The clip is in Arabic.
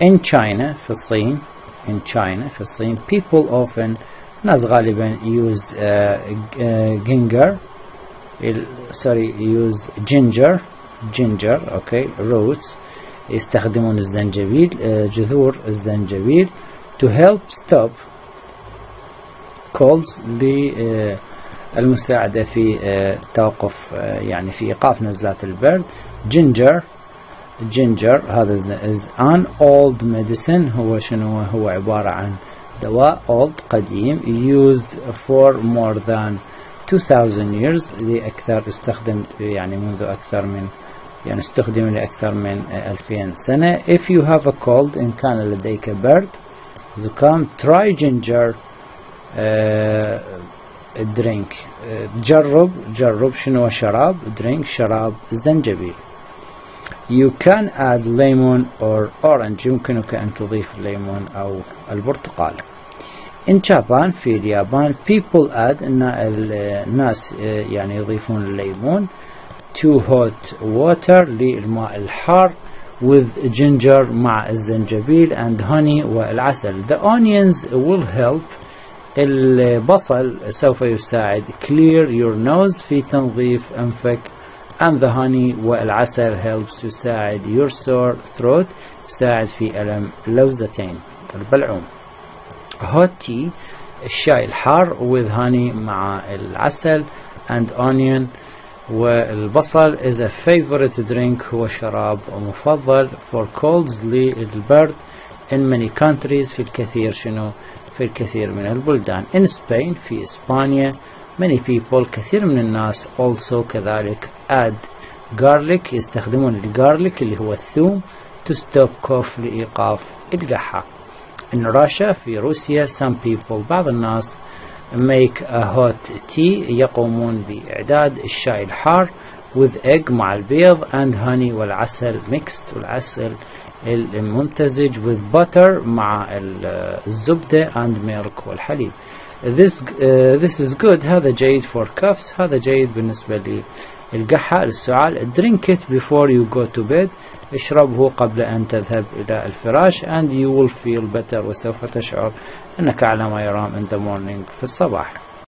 in China في الصين in China في الصين people often ناس غالبا use uh, uh, ginger sorry use ginger ginger okay roots يستخدمون الزنجبيل uh, جذور الزنجبيل to help stop colds للمساعدة في توقف يعني في إيقاف نزلات البرد ginger ginger. هذا is an old medicine. هو شنو؟ هو عبارة عن دواء old قديم used for more than 2000 years لأكثر استخدم يعني منذ أكثر من يعني استخدم لأكثر من 2000 سنة. If you have a cold إن كان لديك برد زكام try ginger uh, drink. جرب جرب شنو؟ شراب drink شراب زنجبيل. You can add lemon or orange. يمكنك أن تضيف ليمون أو البرتقال. In Japan في اليابان people add أن الناس يعني يضيفون الليمون to hot water للماء الحار with ginger مع الزنجبيل and honey والعسل. The onions will help. البصل سوف يساعد. Clear your nose. في تنظيف أنفك. And the honey والعسل helps يساعد your sore throat يساعد في ألم لوزتين البلعوم hot tea الشاي الحار with honey مع العسل and onion والبصل is a favorite drink هو شراب مفضل for colds للبرد in many countries في الكثير شنو في الكثير من البلدان in Spain في إسبانيا many people كثير من الناس also كذلك add garlic يستخدمون الجارليك اللي هو الثوم to stop cough لإيقاف القحة. In Russia في روسيا some people بعض الناس make a hot tea يقومون بإعداد الشاي الحار with egg مع البيض and honey والعسل mixed. والعسل الممتزج with butter مع الزبدة and milk والحليب. This uh, this is good. هذا جيد for cuffs هذا جيد بالنسبة للقحة للسعال. Drink it before you go to bed. اشربه قبل أن تذهب إلى الفراش. And you will feel better وسوف تشعر أنك على ما يرام in the morning في الصباح.